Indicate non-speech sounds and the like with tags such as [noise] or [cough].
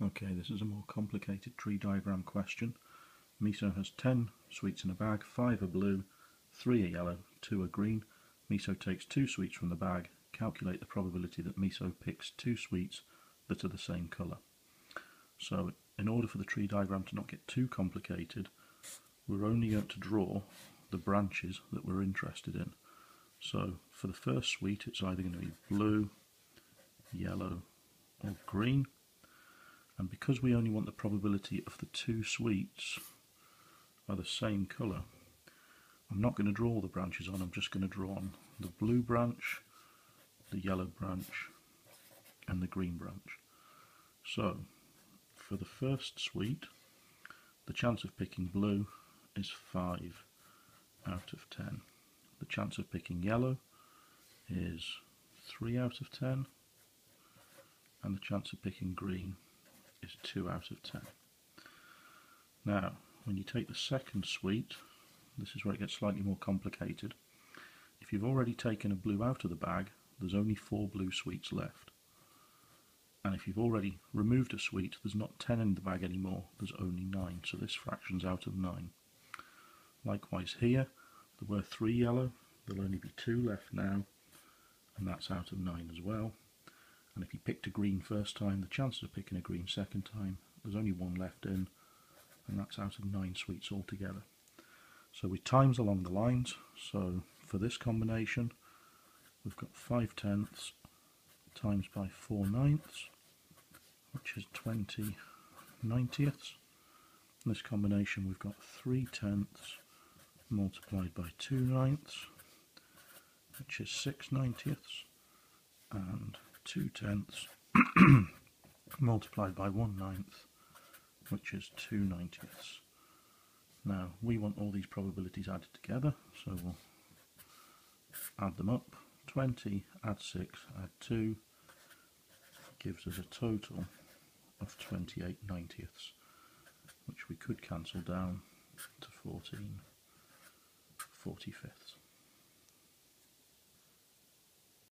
Okay, this is a more complicated tree diagram question. Miso has 10 sweets in a bag, 5 are blue, 3 are yellow, 2 are green. Miso takes 2 sweets from the bag. Calculate the probability that Miso picks 2 sweets that are the same colour. So in order for the tree diagram to not get too complicated, we're only going to draw the branches that we're interested in. So for the first sweet it's either going to be blue, yellow or green and because we only want the probability of the two sweets are the same colour I'm not going to draw the branches on, I'm just going to draw on the blue branch, the yellow branch and the green branch. So for the first sweet the chance of picking blue is 5 out of 10. The chance of picking yellow is 3 out of 10 and the chance of picking green is 2 out of 10. Now, when you take the second sweet, this is where it gets slightly more complicated. If you've already taken a blue out of the bag, there's only 4 blue sweets left. And if you've already removed a sweet, there's not 10 in the bag anymore, there's only 9, so this fraction's out of 9. Likewise here, there were 3 yellow, there'll only be 2 left now, and that's out of 9 as well and if you picked a green first time the chances of picking a green second time there's only one left in and that's out of nine sweets altogether. So we times along the lines so for this combination we've got 5 tenths times by 4 ninths which is 20 ninetieths. In this combination we've got 3 tenths multiplied by 2 ninths which is 6 ninetieths and 2 tenths [clears throat] multiplied by 1 ninth, which is 2 ninetieths. Now, we want all these probabilities added together, so we'll add them up. 20, add 6, add 2, gives us a total of 28 ninetieths, which we could cancel down to 14 45ths.